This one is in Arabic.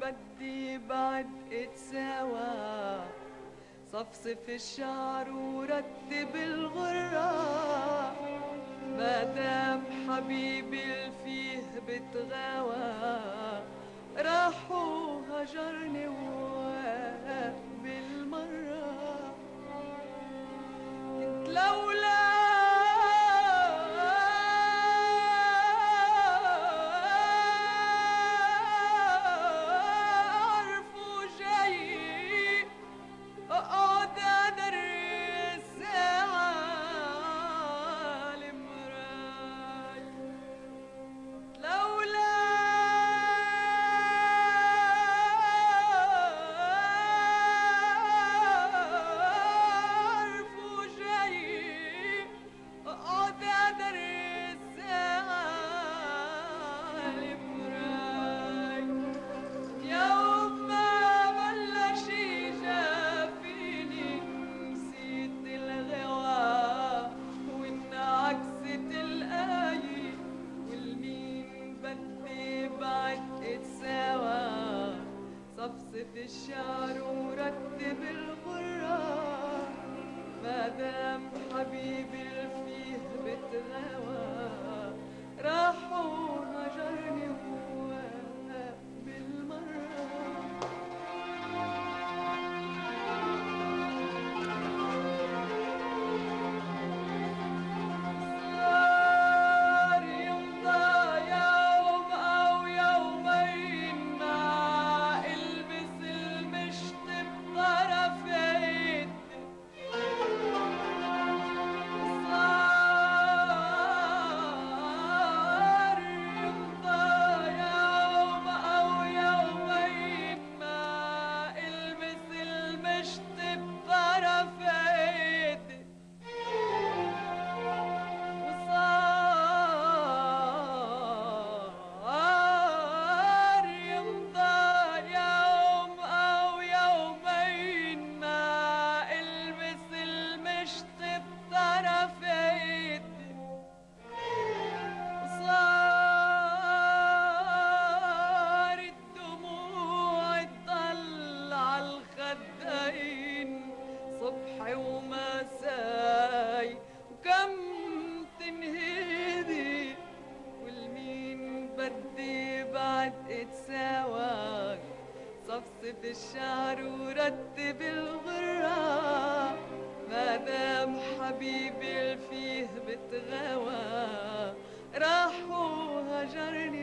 بدي بعد اتساوى. صفصف الشعر ورتب الغرة. ما دام حبيبي اللي فيه بتغاوى راح وهجرني وواق بالمرة. كنت لولا الشعر ورتب الغرة مادام حبيبي الفيه بتغوى. راح الحسين صبحي ومساي وكم تنهدي والمين بدي بعد اتساواك. صفصف الشعر ورتب الغرة ما دام حبيبي فيه بتغوى راح وهجرني